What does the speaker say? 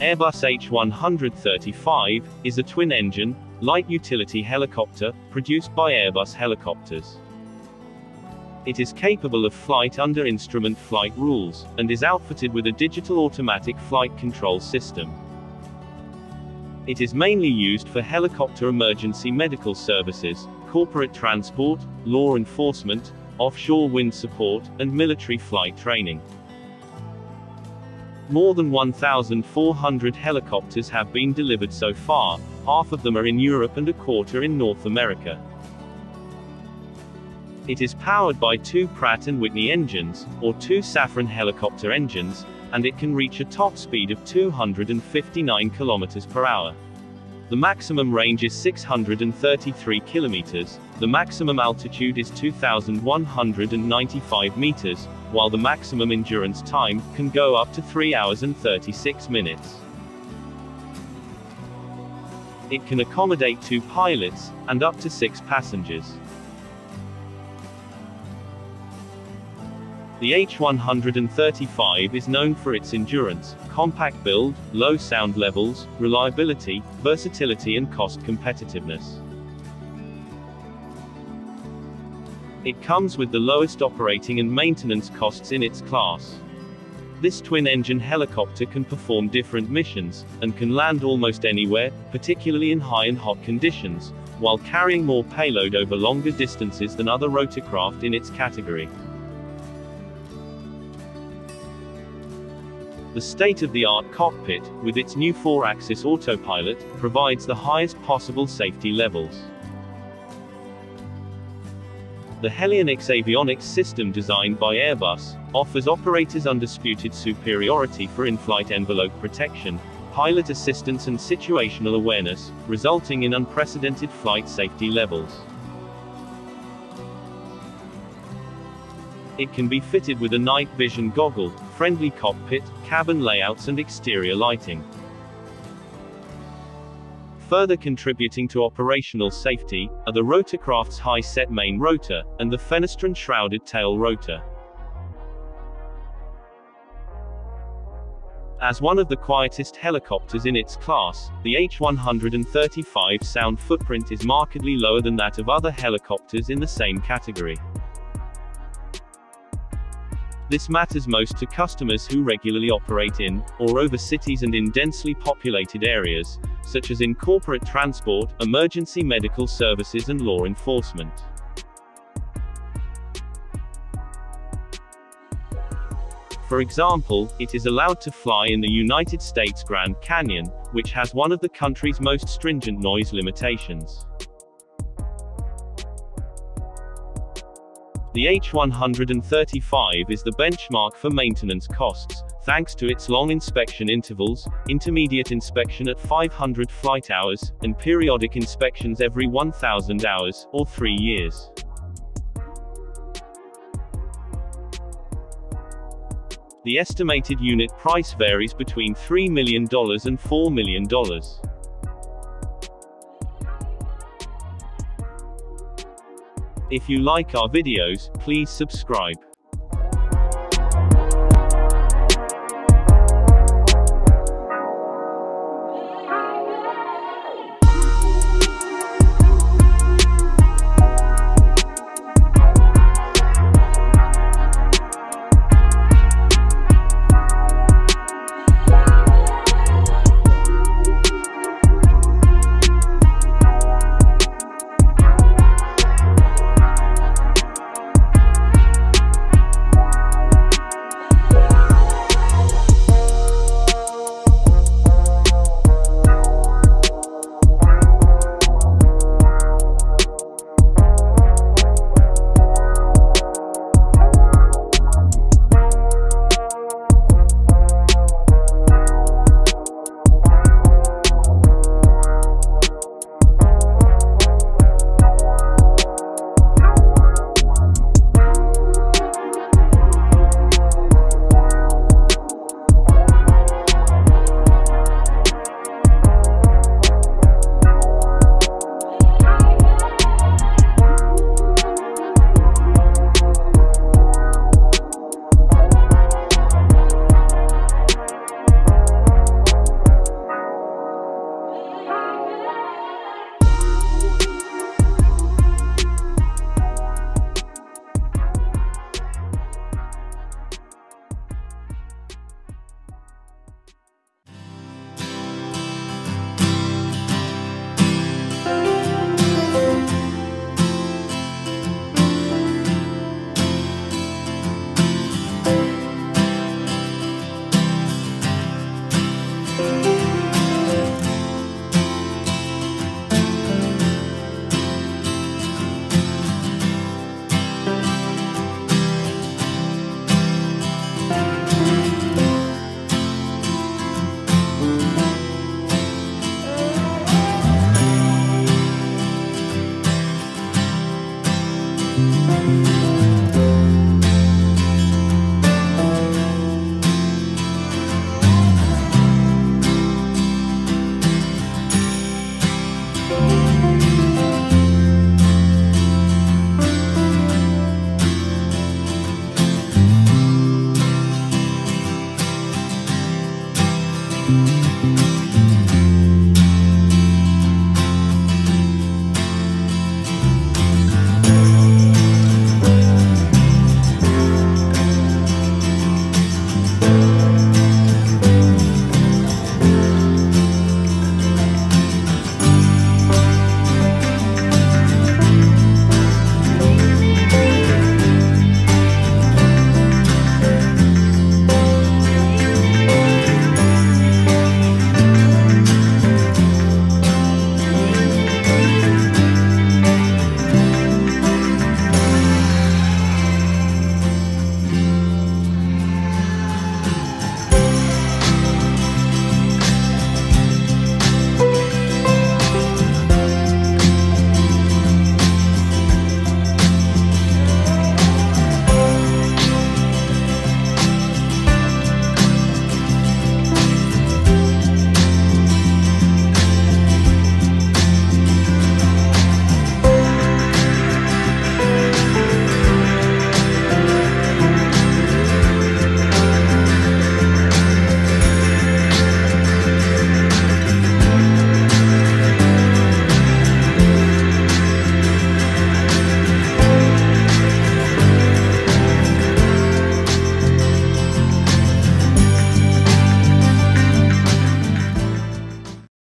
Airbus H135 is a twin-engine, light utility helicopter, produced by Airbus Helicopters. It is capable of flight under instrument flight rules, and is outfitted with a digital automatic flight control system. It is mainly used for helicopter emergency medical services, corporate transport, law enforcement, offshore wind support, and military flight training. More than 1,400 helicopters have been delivered so far, half of them are in Europe and a quarter in North America. It is powered by two Pratt & Whitney engines, or two Safran helicopter engines, and it can reach a top speed of 259 km per hour. The maximum range is 633 kilometers, the maximum altitude is 2,195 meters, while the maximum endurance time can go up to 3 hours and 36 minutes. It can accommodate two pilots, and up to six passengers. The H135 is known for its endurance, compact build, low sound levels, reliability, versatility and cost competitiveness. It comes with the lowest operating and maintenance costs in its class. This twin-engine helicopter can perform different missions, and can land almost anywhere, particularly in high and hot conditions, while carrying more payload over longer distances than other rotorcraft in its category. The state-of-the-art cockpit, with its new 4-axis autopilot, provides the highest possible safety levels. The Helionix avionics system designed by Airbus, offers operators undisputed superiority for in-flight envelope protection, pilot assistance and situational awareness, resulting in unprecedented flight safety levels. It can be fitted with a night vision goggle, friendly cockpit, cabin layouts and exterior lighting. Further contributing to operational safety, are the rotorcraft's high-set main rotor, and the fenestron-shrouded tail rotor. As one of the quietest helicopters in its class, the H-135 sound footprint is markedly lower than that of other helicopters in the same category. This matters most to customers who regularly operate in, or over cities and in densely populated areas, such as in corporate transport, emergency medical services and law enforcement. For example, it is allowed to fly in the United States Grand Canyon, which has one of the country's most stringent noise limitations. The H135 is the benchmark for maintenance costs, thanks to its long inspection intervals, intermediate inspection at 500 flight hours, and periodic inspections every 1000 hours, or 3 years. The estimated unit price varies between $3 million and $4 million. If you like our videos, please subscribe.